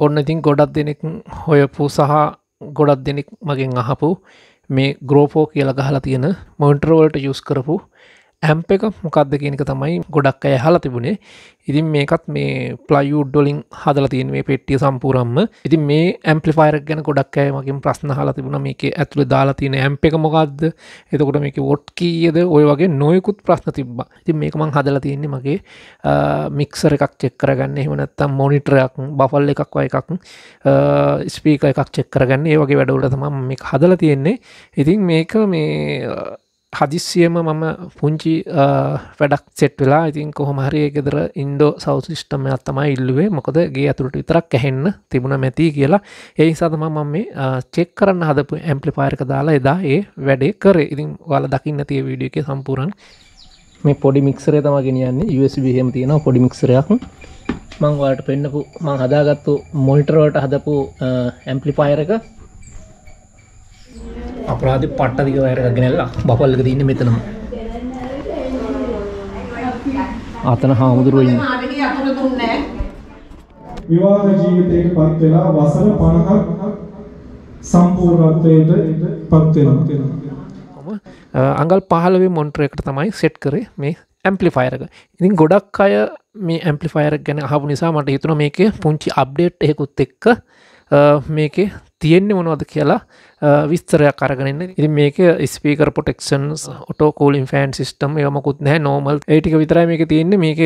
ඔන්න ඉතින් ගොඩක් දෙනෙක් හොයපු සහ ගොඩක් දෙනෙක් මගෙන් අහපු මේ ග්‍රෝපෝ කියල ගහලා තියෙන මොන්ටරෝල්ට යුස් කරපු ඇම්ප එක මොකක්ද කියනක තමයි ගොඩක් අය හලා තිබුණේ. ඉතින් මේකත් මේ ප්ලයිුඩ්ඩොලින් හදල තියන් මේ පෙට්ටිය සම්පූරම්ම ඉතින් මේ ඇම්පලිෆයිරක් ගැන ගොඩක් අය මගින් ප්‍රශ්න හලා තිබුණ. මේක ඇතුළ දාලා තියෙන ඇම්ප එක මොකක්ද එතකොට මේක වොට් කීයද ඔය වගේ නොයකුත් ප්‍රශ්න තිබ්බ. ඉතින් මේක මං හදලා තියෙන්නේ මගේ මික්සර එකක් චෙක්කරගන්න එහමනත්තම් මොනිටරයක් බෆල් එකක් වය එකක් ස්පීක එකක් චෙක්කරගන්න ඒ වගේ වැඩවලට තම මේ හදලා තියෙන්නේ. ඉතින් මේක මේ හදිස්සියම මම පුංචි වැඩක් සෙට් වෙලා ඉතින් කොහොමහරය ගෙදර ඉන්ඩෝ සෞසිිෂ්ටම අත්තමයි ඉල්ලුවේ. මොකද ගේ ඇතුළට විතරක් ඇහෙන්න තිබුණ මැති කියලා. ඒ සතම මම මේ චෙක් කරන්න හදපු ඇම්පලිපායරක දාලා එදා ඒ වැඩේ කර. ඉතින් වාල දකින්න තිය වීඩිය එක සම්පූරන් මේ පොඩි මික්සරේ තම ගෙනියන්නේ. USBහම තියෙන පොඩි මික්සරයක් මං වාට පෙන්න්නපු මං හදාගත්තු මොනිටරෝට හදපු ඇම්පලිපායර එක. අපරාධ පට්ටදික වයරක ගෙනල්ලා බපල්ලක තින්න මෙතනම. අතන හාමුදුරුවන්න විවාහ ජීවිතයට පත් වෙලා වසර 50ක් සම්පූර්ණත්වයට පත් වෙනවා. අඟල් පහලවේ මොන්ට්‍රයකට තමයි සෙට් කරේ මේ ඇම්පලිෆයරක ඉතින් ගොඩක් අය මේ ඇම්පලිෆයරක් ගැන හපු නිසා මට හිතුන මේක පුංචි අප්ඩේට් එහෙකුත් එක්ක මේක තියෙන්නේ මොනවද කියලා විස්තරයක් අරගෙනන්න ඉති මේක ස්පීකර පොටෙක්ෂන්ස් ඔටෝකෝලින් ෆෑන් සිිටම් යමකුත් නෑ නෝමල්. ඒටික විතරයි මේක තියෙන්නේ. මේක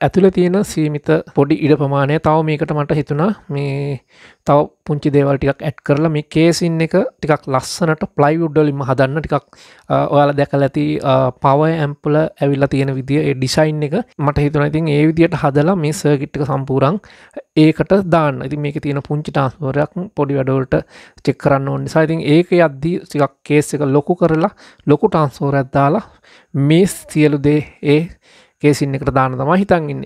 ඇතුළ තියෙන සීමිත පොඩි ඉඩ ප්‍රමාණය තව මේකට මට හිතුණා. මේ තව පුංචි දේවල් ටිකක් ඇඩ් කරලා මේ කේසින් එක ටිකක් ලස්සනට ප්ලයි උඩ්ඩලින්ම හදන්න ටිකක් ඔයාල දැකල ඇති පව ඇම්පල ඇවිල්ලා තියෙන විදිිය ඒ ඩිසයින් එක මට හිතුන ඉතින් ඒ විදියට හදලා මේ සර්කිට්ක සම්පූරන් ඒකට දාන්න. ඉති මේක තියෙන පුංචි ටාස්වරයක් පොඩි වැඩවලට චෙක් කරන්න ඕන්න නිසා. ඉතින් ඒක යද්දී සිකක් කේස් එක ලොකු කරලා ලොකු ටාන්සෝර ඇත්දාලා මේ සියලු දේ ඒ කේසින් එකට දාන තමයි හිතන්ගන්න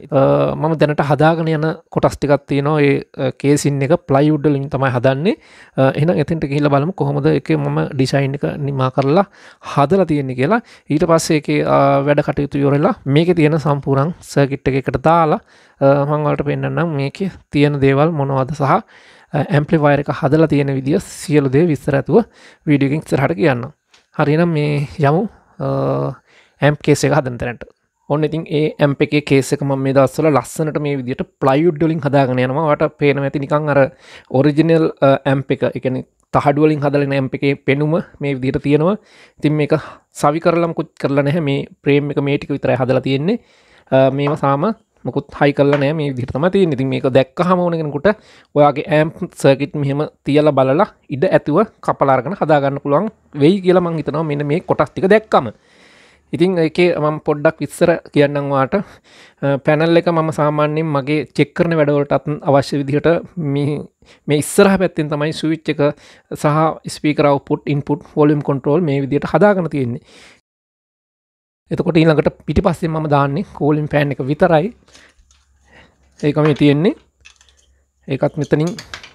මම දැනට හදාගෙන යන කොටස් ටිකත් තියෙනවා. ඒ කේසින් එක ප්ලයි උඩ්ඩලින් තමයි හදන්නේ. එන එතන්ට කියල බලම කොහොමද එක මම ඩිසයින් එක නිමා කරලා හදලා තියෙන්නේ කියලා. ඊට පස්සේ එක වැඩ කටයුතු යොරලා මේක තියෙන සම්පූරන් සර්කිට් එකට දාලා මංවලට පෙන්න්නම් මේක තියෙන දේවල් මොනවද සහ ඇම්පලිවයර එක හදලා තියෙන විදිිය සියලු දේ විස්තර ඇතුව වීඩියකින් සරහට කියන්න. හරිනම් මේ යමු ඇම්ප කේස එක හදන තැනට. ඔන්න ඉතින් ඒ ඇම්ප එක කේසක ම මේ දස්සල ලස්සනට මේ විදිට ප්ලයිුඩ්ඩලින් හදාගෙන යනවාට පේන ඇති නිකං අර ඔරිජිනල් ඇම්ප එක. එකන තහඩුවලින් හදලන ඇම්ප එක පෙනුම මේ විදිට තියෙනවා. ඉතින් මේක සවි කරලම් කුච් කරලා නැහැ. මේ ප්‍රේම් එක මේටික විතරයි හදලා තියෙන්නේ. මේම සාම මොකුත් හයි කල නෑ. මේ දිරිතම තිය ඉතින් මේක දැක්ක හමෝනගෙනකුට ඔයාගේ ඇම් සර්කිට් මෙහෙම තියල බලලා ඉඩ ඇතුව කපලාරගන හදාගන්න පුළුවන් වෙයි කියලා මං හිතනවා. මෙන්න මේ කොටස්ටික දැක්කම. ඉතිං එක මම පොඩ්ඩක් විස්සර කියන්නවාට පැනල් එක මම සාමාන්‍යයෙන් මගේ චෙක්කරන වැඩවලටත් අවශ්‍ය විදිහට මේ ඉස්සරහ පැත්තෙන් තමයි සවිච් එක සහ ස්පීකරව පුට් ඉන්පුට් ොලිම් කොන්ට්‍රෝල් මේ විදිට හදාගන තියෙන්නේ. එතකොට ඊළඟට පිටි පස්සේ මම දාන්නේ කෝලින් පෑන් එක විතරයි. ඒක මේ තියෙන්නේ. ඒකත් මෙතනින්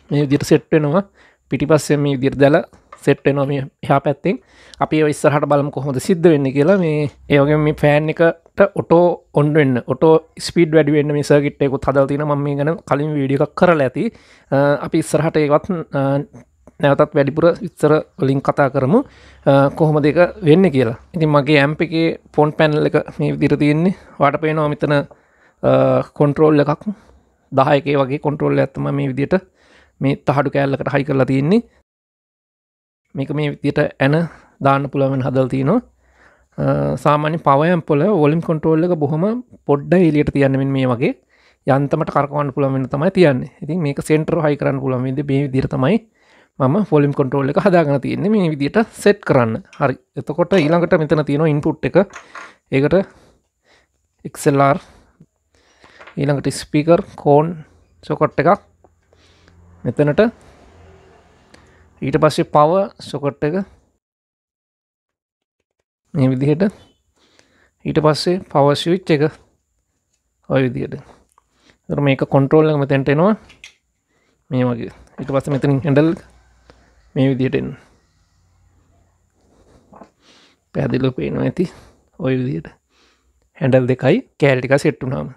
මේ විදිට සෙට්වෙනවා පිටි පස්සේ මේ විදිර දැල සෙට්වෙනවා මේ එහා පැත්තෙන්. අපි ඉස්සරහට බලම කොහොමද සිද්ධ වෙන්න කියලා. මේ ඒවගේ මේ ෆෑන් එකට ඔටෝ ඔන්ඩන්න ඔටෝ ස්පීඩ් වැඩුවෙන්න්න මේ සර්කිට්යකුත් හදල් තින ම මේ ගැන කලින් වීඩියක් කරලා ඇති. අපි ඉස්සරහට ඒවත් නැවතත් වැඩිපුර ඉස්සර වලින් කතා කරමු. කොහොම දෙක වෙන්න කියලා. ඉතින් මගේ ඇම්ප එක ෆොන්් පැනල් එක මේ විදිර තියෙන්නේ. වාට පේනවා මිතන කොන්ට්‍රෝල් එකක්. දහයකේ වගේ කොන්ට්‍රෝල් ඇත්තම මේ විදියට මේ තහඩු කෑල්ලකට හයි කරලා තියෙන්නේ. මේක මේ විදියට ඇන දාන්න පුළවෙන් හදල් තියනවා. සාමාන්‍ය පවයම් පොල ොලිම් කොන්ට්‍රෝල් එක බොහොම පොඩ්ඩ එලියට තියන්නමින් මේ වගේ. යන්තමට කරකවන්න පුළවෙන්න තමයි තියන්නේ. ඉතින් මේක සෙන්ටර් හයි කරන්න පුළන්විද මේ විදිර තමයි. මම ෆොලිම් කොන්ට්‍රෝල් එක හදාගන තියන්නේ මේ විදිට සෙට් කරන්න. හරි. එතකොට ඊළඟට මෙතන තියෙන ඉන්පුට් එක. ඒකට එක්සල්ලාර් ඊළඟට ස්පීකර් කෝන් සොකොට් එකක්. මෙතනට ඊට පස්සේ පව සොකොට් එක. මේ විදිහට ඊට පස්සේ පවස්විච් එක. ඔය විදියට. මේක කොන්ට්‍රෝල් එක මෙතැන්ට එනවා. මේ වගේ. ඊට පස්ස මෙතනින් හැඩල් මේ විදිහටෙන් පැදිලු පේනවා ඇති ඔය විදියට හැඩල් දෙකයි කෑල්ටික සෙට්ටුනාම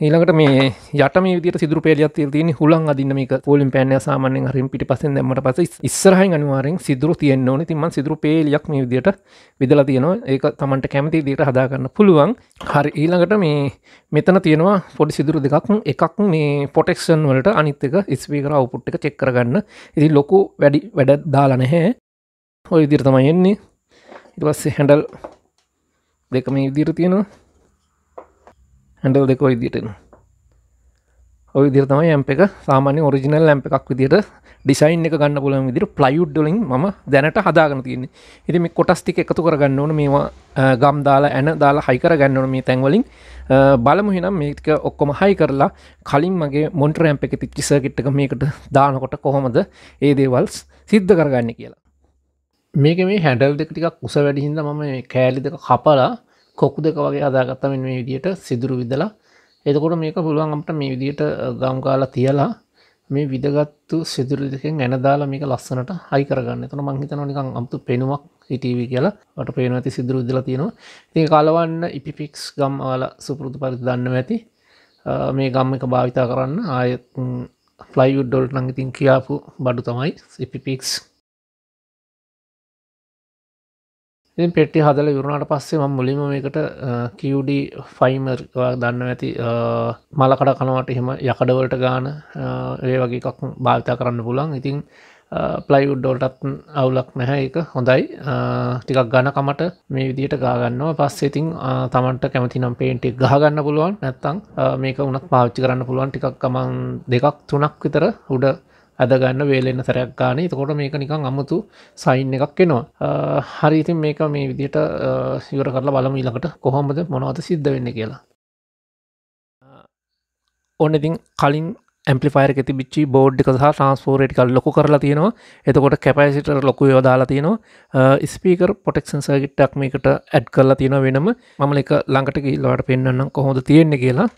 ඊළඟට මේ යට මේ විදිට සිදුර පේලියත් තින හුලන් අදින්න මේක පොලින් පෑන සාමානෙන් හරින් පිටි පසෙන් දැමට පස ඉස්සරහයි අනිවාරෙන් සිදුරු තියන්න ඕන. තිම සිදුරු පේලියක් මේ විදිට විදලා තියෙනවා. ඒක තමන්ට කැමති දිට හදාගන්න පුළුවන්. හරි ඊළඟට මේ මෙතන තියෙනවා පොඩි සිදුරු දෙකක්. එකක් මේ පොටෙක්ෂන් වලට අනිත් එක ස්පීකර අවපුට් එක චෙක් කරගන්න. ඉති ලොකු වැඩි වැඩ දාලා නැහැ. ඔය ඉදිර තමයි එන්නේ. ඉට පස්සේ හැඩල් දෙක මේ ඉදිර තියෙනවා. හැඩල් දෙක ඉදිටෙන ඔය දිර තමයි ඇම්ප එක සාමාන්‍ය ඔරිජිනල් ඇම්ප එකක් විදිට ඩිසයින් එක ගන්න පුලන් විදිර ප්ලයිුඩ්ඩලින් ම දැනට හදාගන තියන්නේ. ඉති මේ කොටස්ටික එකතු කරගන්න ඕන මේවා ගම් දාලා ඇන දාලා හයිකර ගන්නවන මේ තැන්වලින් බලමු හිනම් මේක ඔක්කොම හයි කරලා කලින් මගේ මොන්ටර ඇම්ප එක තිච්චිසකිට්ක මේකට දානකොට කොහොමද ඒ දේවල්ස් සිද්ධ කරගන්න කියලා. මේක මේ හැඩල් දෙක ටිකක් උස වැඩිහින්ද මම කෑලි දෙක කපලා කොකු දෙක වගේ අදාගත්තම මේ විදියට සිදුරු විදලා. එතකොට මේක පුළුවන් අපට මේ විදියට ගම්කාලා තියලා මේ විදගත්තු සිදුරු දෙකෙන් ඇනදාලා මේක ලස්සනට හයි කරගන්න. තන මංහිතන නිකං අම්තු පෙනුමක් හිටව කියලා. ට පේන ඇති සිදුරු විදල තියෙනවා. ති කාලවන්න ඉපිෆික්ස් ගම්වාල සුපුරුදු පරිදි දන්න ඇති මේ ගම්ම එක භාවිතා කරන්න. ආය ෆ්ලයිුඩ්ඩොල්ට නංගිතින් කියාපු බඩු තමයි ඉපිපික්ස් ඉතින් පෙට්ටි හදල විරුණට පස්සේ ම මුලිම මේකට කිවඩ ෆයිමර් දන්න ඇති මලකඩ කනවට එහෙම යකඩවලට ගාන ඒ වගේ එකක් භාවිතා කරන්න පුලන් ඉතින් ප්ලයිුඩ්ඩෝල්ටත් අවුලක් නැහැ එක හොඳයි. ටිකක් ගණකමට මේ විදිට ගාගන්නවා පස්සේ ඉතින් තමන්ට කැමති නම් පේන්ටෙක් ගහගන්න පුළුවන්. නැත්තං මේක උනත් පාච්චි කරන්න පුළුවන් ටිකක් ගමන් දෙකක් තුනක් විතර උඩ ඇදගන්න වේලෙන්න සැරයක් ගාන තකොට මේක නිකං අමුතු සයින් එකක් එනවා. හරිඉතින් මේක මේ විදියට සිවර කරලා බලම ඊලකට කොහොමද මොනවද සිද්ධ වෙන්න කියලා. ඔන්න ඉතින් කලින් ඇම්පලිෆයිර ඇති බිච්චි බෝඩ් එක සහ ට්‍රන්ස්පෝරේටිකල් ලොකු කරලා තියෙනවා. එතකොට කැපයිසිට ලොකු යෝදාලා තියෙනවා. ස්පීකර් පොටෙක්ෂන් සර්ගිට්ටක් මේකට ඇඩ් කරලා තියෙන වෙනම. මම එක ළඟට කිල්ලවට පෙන්න්නම් කොහොද තියෙන්නේ කියලා.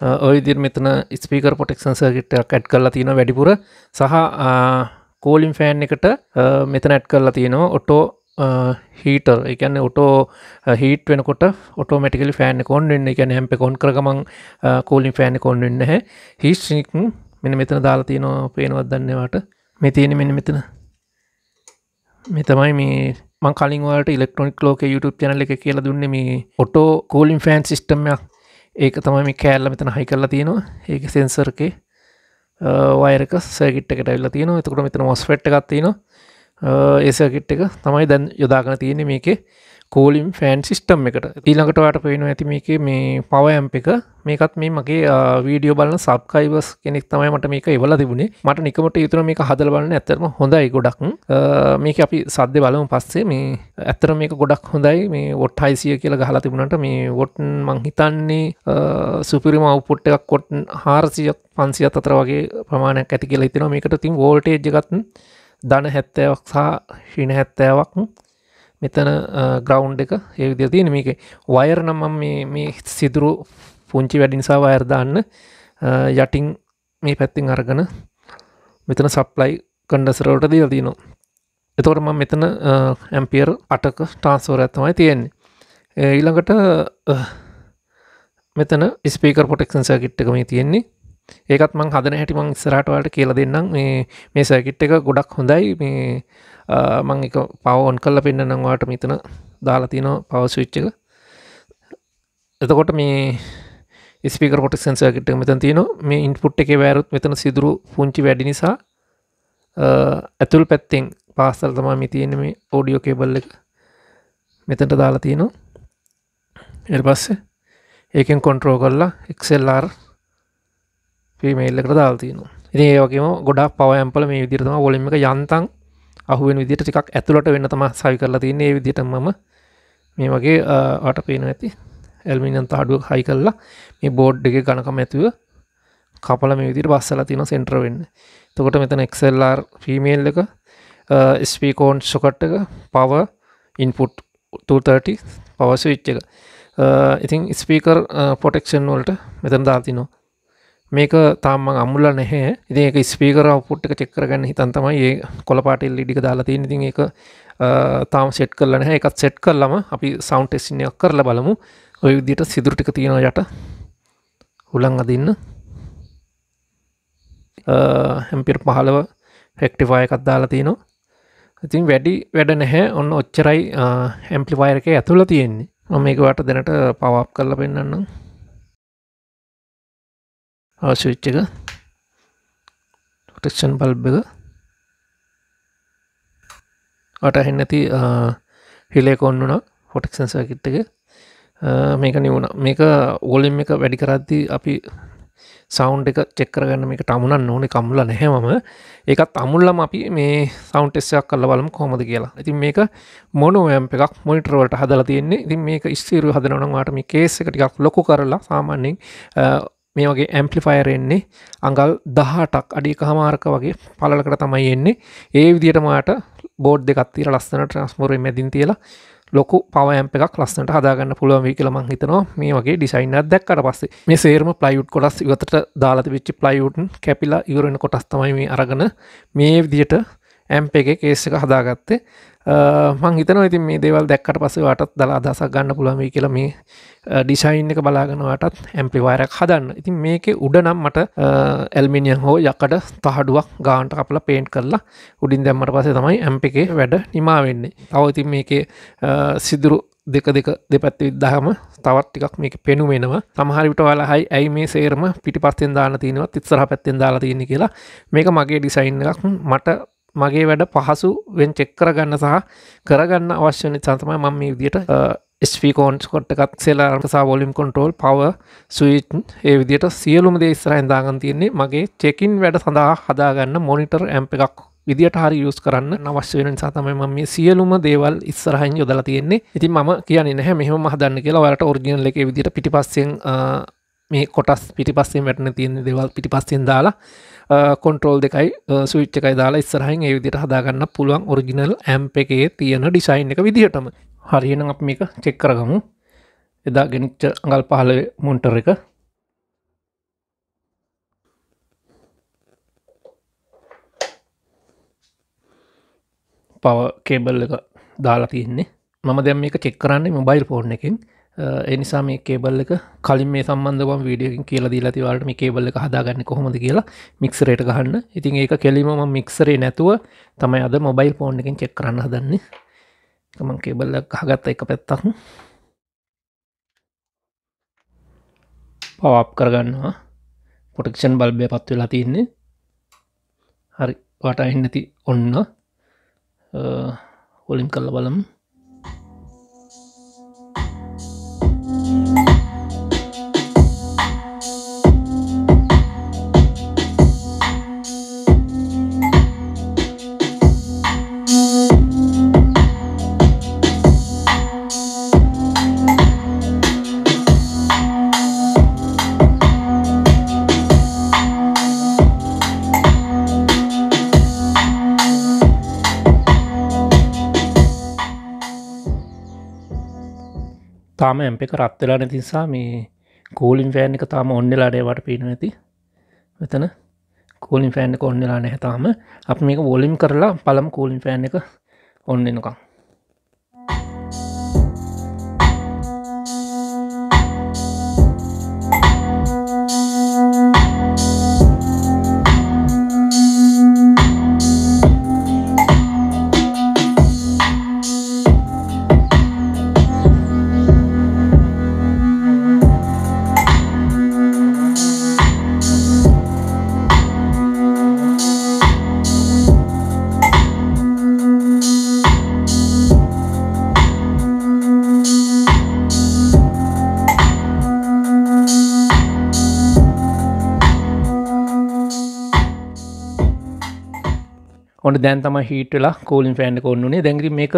ඔයදිර මෙතන ස්පීකර් පොටෙක්ෂන් සර්කිට් ඇඩ් කරලා තියෙන වැඩිපුර. සහ කෝලින් ෆෑන් එකට මෙතන ඇඩ් කරලා තියෙනවා ඔටෝ හීටර්. එකන්න ඔටෝ හිට වෙනකොට ඔටෝමටිකලි ෆෑන් කොන් වෙන්න. එකන හැම්ප කොන් කරගමන් කෝලින් ෆෑන් කොන් වෙන්න හැ හිස්නික් මෙන මෙතන දාලා තියෙනවා. පේනවත් දන්නවාට මෙ තියෙන මෙන්න මෙතන. මෙතමයි මේ මං කලින්වාට ඉලෙක්ට්‍රොනික් ලෝක YouTube චනල එක කියලා දුන්න. මේ ඔටෝ කෝලින් ෆෑන් සිිටම්යක් ඒක තමයි මේ කෑල්ල මෙතන හයි කරලා තියෙනවා. ඒක සෙන්සර්කේ වයරක සෑගිට් එකට ඇල්ල තියෙන එතකට මෙතන මොස්ෆෙට් එකක් තියෙනවා. ඒසකිට් එක තමයි දැන් යොදාගන තියෙන මේකේ. කෝලිම් ෆෑන් සිිස්ටම් එකට. ඊළඟට වාට පේන ඇති මේක මේ පවඇම්ප එක. මේකත් මේ මගේ වීඩියෝ බලන්න සබ්කයිවස් කෙනෙක් තමයි මට මේක එවල තිබුණේ. මට නිකමට යුතුර මේක හදල බලන්න ඇතරම හොඳයි ගොඩක්. මේක අපි සද්‍ය බලමු පස්සේ. මේ ඇත්තර මේක ගොඩක් හොඳයි. මේ ඔොට් හයිසිය කියලා ගහලා තිබුණට මේ වොට් මං හිතන්නේ සුපිරිම අවපුට් එකක් කොට් හාරසියක් පන්සියත් අතර වගේ ප්‍රමාණයක් ඇති කියලා ඉතින මේකට තින් වෝල්ටේජ්ගත්න් දන හැත්තෑවක් සහ ශින හැත්තෑවක්. මෙතන ග්‍රවන්් එක ඒවිදිය තියෙන. මේක වයර් නම් මේ සිදුරු පුංචි වැඩි නිසා වයර්දාන්න යටින් මේ පැත්තිං අරගන මෙතන සප්ලයි කණ්ඩසරවට දිය තියනවා එතවට ම මෙතන ඇම්පියර් අටක ටාන්සෝර ඇත්තමයි තියෙන්නේ. ඊළඟට මෙතන ස්පේකර් පොටෙක්ෂන් සැකිට්ක මේ තියෙන්නේ. ඒකත් මං හදන හැටිමං ස්රටවලට කියල දෙන්නම්. මේ මේ සැකිට් එක ගොඩක් හොඳයි. මේ මං එක පවෝන් කල්ල පෙන්න්නනවාට මෙතන දාලා තියන පවස්විච්ච එක. එතකොට මේ ස්පිකර කොට සන්සර්කිට මෙතන් තියෙන මේ ඉන්පුට් එක වැරුත් මෙතන සිදුරු පුංචි වැඩි නිසා ඇතුල් පැත්තෙන් පාස්සල් තමා මි තියෙන මේ ඕඩියෝ කේබල් එක මෙතට දාලා තියෙනවා. එ පස්සේ ඒකෙන් කොන්ට්‍රෝ කරලා එක්සෙල්ලාර් පිමේල්ලකට දාල්තියනවා ඉති ඒවගේම ගොඩක් පව ඇම්පල මේ විදිරතම ොලිම එක යන්තන් අහුවෙන් විදිට ටිකක් ඇතුළට වෙන්න තම සවි කරලා තින්නේ ඒ විදිටමම මේ වගේ අට පේන ඇති එල්මිනියන් තාඩුව හයි කල්ලා මේ බෝඩ් එක ගණකම ඇතුව කපල මේ විදිට බස්සලා තින සෙන්ට්‍ර වෙන්න. තකොට මෙතන එක්සෙල්ලාර් ෆිමේල් එක ස්පීකෝන් ෂොකට් එක පව ඉන්පුට් 230 පවස විච්ච එක. ඉතින් ස්පීකර් පොටෙක්ෂන් වලට මෙතන දාතිනවා මේක තාම අමුල්ල නැහැ. ඉති ඒක ස්පීකර පුට් එක චෙක්කර ගන්න හිතන් තමයි ඒ කොළපාටල් ලිඩික දාලා තියෙන ඉතින් ඒක තාම සෙට් කරලන එකත් සෙට් කරලම අපි සෞන්් ටෙස්සිනයක් කරල බලමු. ඔය විදිට සිදුරටික තියෙන යට. හුලං අදින්න හැම්පිර් පහලව ෆෙක්ටිෆය එකත් දාලා තියනවා. ඉතින් වැඩි වැඩ නැහැ. ඔන්න ඔච්චරයි ඇම්පලිෆයර එක ඇතුළ තියෙන්නේ. මම මේක වට දෙනට පවප් කරල පෙන්න්නම් අවශවිච්ච එක. ටක්ෂන් බල්බ එක. වට හෙන්නති හිලේ කොන්නුන ෆොටක්සන් සකිට් එක. මේක නිවුණ. මේක ඕලිම් එක වැඩි කරද්දි අපි සෞන්් එක චෙක්කරගන්න මේක තමුණන් ඕනෙ. කමුල නැහැමම ඒකත් අමුල්ලම අපි මේ සෞන්් ෙස්සයක් කල්ල බලම කොමද කියලා. ඉතින් මේක මොනුවම් එකක් මොනිටරවලට හදලා තියෙන්නේ. ඉතින් මේක ස්තීරු හදනවනවාට මේ කේස එක ටිකක් ලොකු කරලා සාමාන්‍යෙන් මේ වගේ ඇම්පලිෆයරෙන්නේ අඟල් දහටක් අඩි කහමාරක වගේ පලකට තමයි එන්නේ. ඒ විදිටමට බෝඩ් දෙකත්තිර ලස්සන ට්‍රන්ස්මෝරය මැදින් තියලා ලොකු පවයම්ප එකක් ලස්සනට හදාගන්න පුළුවන් වී කියල මං හිතනවා. මේ වගේ ඩිසයින්න දැක්කට පස්සේ මේ සේරම ප්ලයිුට් කොටස් ඉවතට දාලත වෙච්චි ප්ලයිුටන් කැපිලා ඉවරෙන කොටස් තමයි මේ අරගන මේ විදියට ඇම්ප එක කේස් එක හදාගත්තේ. මං හිතන ඉතින් මේ දේවල් දැක්කට පස්සේ වටත් දලා අදසක් ගන්න පුළුවන් වී කියලා මේ ඩිසයින් එක බලාගෙනවටත් ඇම්පලිවයරක් හදන්න. ඉතින් මේක උඩ නම් මට ඇල්මිනියන් හෝ යකට තහඩුවක් ගාන්ට අපල පේන්ට් කරලා උඩින් දැම්මට පසේ තමයි ඇම්ප එකේ වැඩ නිමා වෙන්නේ. තව ඉතින් මේක සිදුරු දෙක දෙක දෙපැත්ති විදදාහම තවත් ටිකක් මේක පෙනු වෙනවා සමහරිට වල හයි ඇයි මේ සේරම පිටි පස්සෙන් දාන තියනවත් ඉත්සරහ පැත්තෙන් දාලා තියන්නේ කියලා. මේක මගේ ඩිසයින් එකක්. මට මගේ වැඩ පහසු වෙන් චෙක් කරගන්න සහ කරගන්න අවශ්‍ය නිසාතමයි මම මේ විදියට ස්පිකෝන්ස් කොට් එකත් සෙලාරසා වොලිම් කොන්ටෝල් පව සුවිච් ඒ විදියට සියලුම දේ ඉස්සරහෙන් දාගන්න තියෙන්නේ. මගේ චෙකින් වැඩ සඳහා හදාගන්න මොනිටර් ඇම්ප එකක් විදිට හරි යස් කරන්න අවශ්‍ය වෙන නිසා තමයි මම මේ සියලුම දේවල් ඉස්සරහින් යොදලා තියෙන්නේ. ඉතින් මම කියන්නේ නැහැ මෙහෙම හදන්න කියලා ඔයාලට ඔරිජිනල් එකේ විදියට පිටිපස්සෙන් මේ කොටස් පිටිපස්සෙන් වැටෙන තියෙන දේවල් පිටිපස්සෙන් දාලා කොන්ට්‍රෝල් දෙකයි සවිච්ච එකයි දාලා ඉස්සරහින් ඒ විදිට හදාගන්න පුළුවන් ඔරිජිනල් ඇම්ප එකේ තියෙන ඩිසයින් එක විදිහටම. හරියන අප මේක චෙක් කරගමු. එදා ගෙනනිච්ච අඟල් පහල මොන්ටර් එක. පව කේබල් එක දාලා තියන්නේ. මම දැම් මේක චෙක් කරන්නේ මොබයිල් ෆෝර්න් එකින්. එනිසා මේ කේබල් එක කලින් මේ සම්බන්ධව වීඩියකින් කියලා දී ලතිවාට මේ කේබල් එක හදාගන්න කොහොමද කියලා මික්සරේට ගහන්න. ඉතින් ඒක කෙලිම මික්සරේ නැතුව තමයි අද මොබයිල් ෆෝන් එකින් චෙක් කරන්න හදන්නේ. තමන් කේබල්ල හගත්ත එක පැත්තක්. පවප් කරගන්නවා. පොටක්ෂන් බල්බය පත් වෙලා තියන්නේ හරි වට එන්නති ඔන්න. හොලින් කල්ල බලම්. තාම ඇම්ප එක රත්වෙලා නැතිසා මේ කෝලින් ෆෑන් එක තාම ඔන්නලාඩේ වට පේන ඇති. වෙතන කෝලින් ෆෑන් එක ඔන්නලා නැහතාම අප මේක වෝලිම් කරලා පළම් කෝලින් ෆෑන් එක ඔන්නෙනකම් ඔන්න දැන් තම හිටලා කෝලින් ෆෑන්ඩ කොන්නුනේ දැඟරි මේක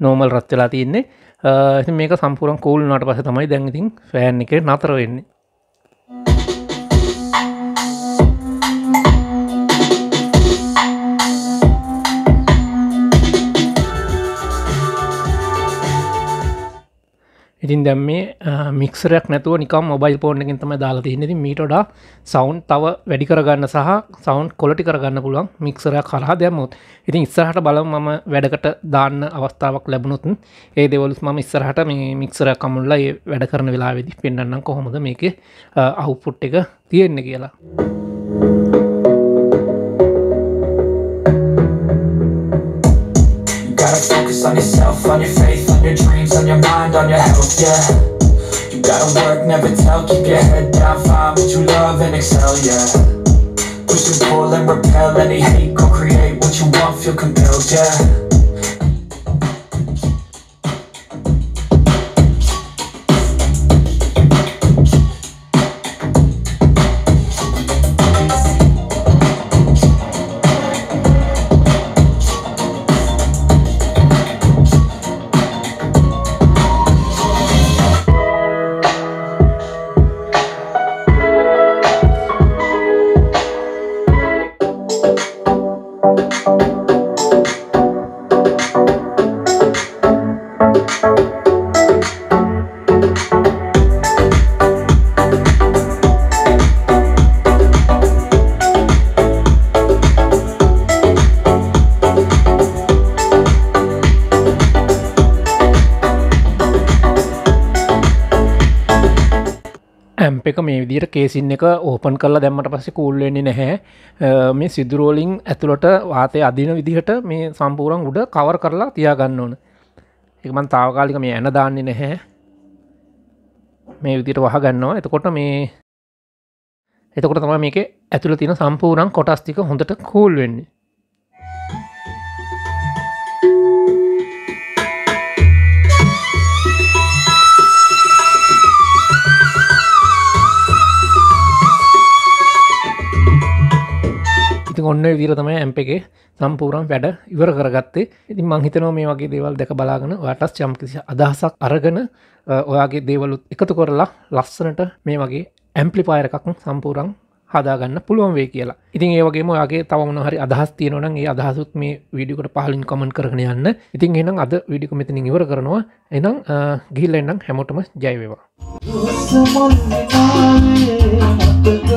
නෝමල් රත්වෙලා තියන්නේ. ඇති මේක සම්පුරන් කෝල් නට පස තමයි දැඟතින් ෆෑන් එක නතර වෙන්නේ. ඉතින් දැම් මේ මික්සරයක් නැතුව නිකම් මොබයිල් පෝර්න එකින් තම දාලා තියනෙති මීටඩා සවන්් තව වැඩි කරගන්න සහ සවන්් කොලටි කරගන්න පුළුවන් මික්සරයක් කරහ දැමුත් ඉතින් ඉස්සරහට බලම් මම වැඩකට දාන්න අවස්ථාවක් ලැබුණුතුන් ඒ දෙවලුත් ම ඉස්සරහට මේ මික්සර කමුල්ල වැඩ කරන වෙලා වෙදි පෙන්න්නම් කොහොමද මේක අහුපුට් එක තියෙන්න කියලා. gotta focus on yourself, on your faith, on your dreams, on your mind, on your health, yeah. You gotta work, never tell, keep your head down, find what you love and excel, yeah. Push and pull and repel any hate, go create what you want, feel compelled, yeah. Casing එක open කරලා දැම්මට පස්සේ කූල්වෙන්නේ නැහැ. මේ සිදුරෝලිං ඇතුළට වාතය අදින විදිහට මේ සම්පූරන් උඩ කවර් කරලා තියාගන්න ඕන. එකමන් තාවකාලික මේ ඇන දාන්නේ නැහැ. මේ විදිට වහ ගන්නවා. එතකොට මේ එතකොට තම මේක ඇතුළ තියෙන සම්පූරන් කොටස්තික හොඳට කූල් වෙන්නේ. ඉතින් ඔන්න විදිර තමයි ඇම්ප එක සම්පූරම් වැඩ ඉවර කරගත්තේ. ඉතින් මංහිතනෝ මේ වගේ දේවල් දැක බලාගෙන වටස් චම්කිසි අදහසක් අරගෙන ඔයාගේ දේවලුත් එකතු කරලා ලස්සනට මේ වගේ ඇම්පලිපායර එකක් සම්පූරං හදාගන්න පුළුවන් වේ කියලා. ඉතින් ඒවගේ ඔයාගේ තවමන හරි අදහස් තියනවන ඒ අදහසුත් මේ වීඩියකට පහලින් කමන් කරන යන්න. ඉතින් එනම් අද විඩික මෙතනින් ඉවර කරනවා. එනම් ගිල්ල එන්නම් හැමෝටම ජයවේවා සමන් මත